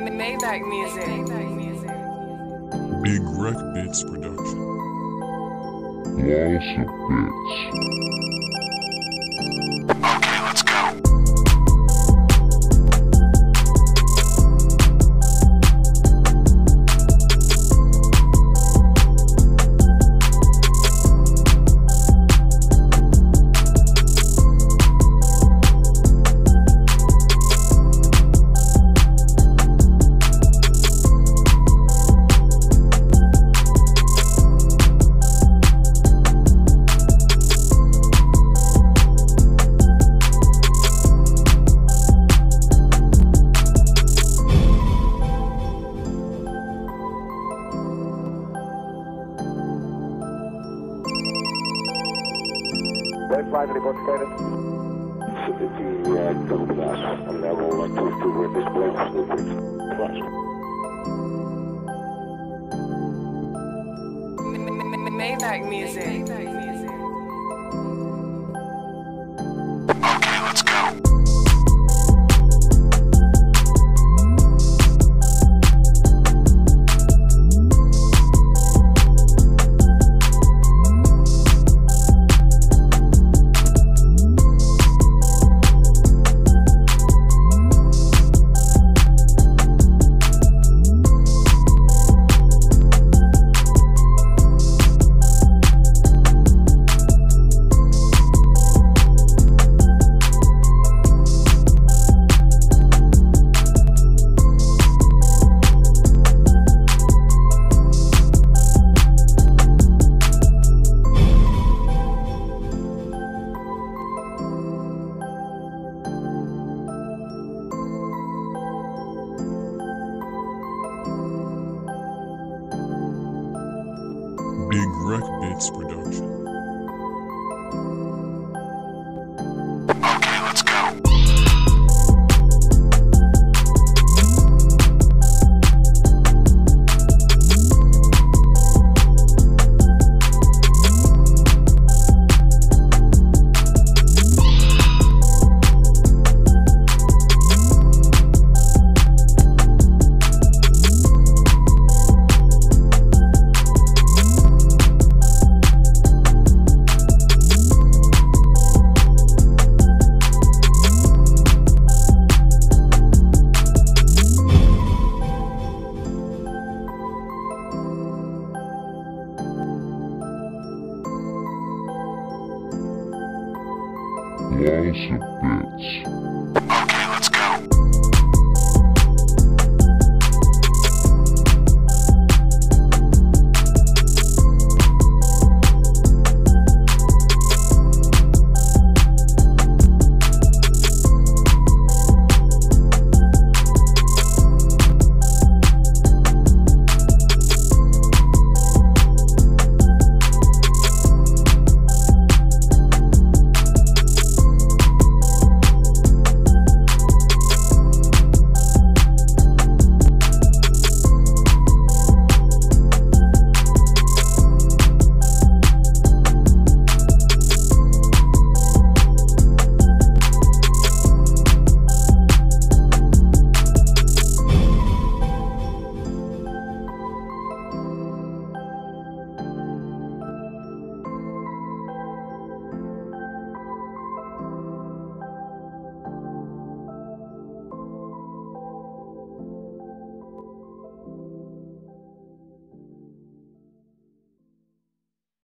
Maybach music. Big Reyk Bits production. Walls of Bits. Red 5 reports guided. And to this. Maybach music. Maybach music. Big Reyk production. long bits.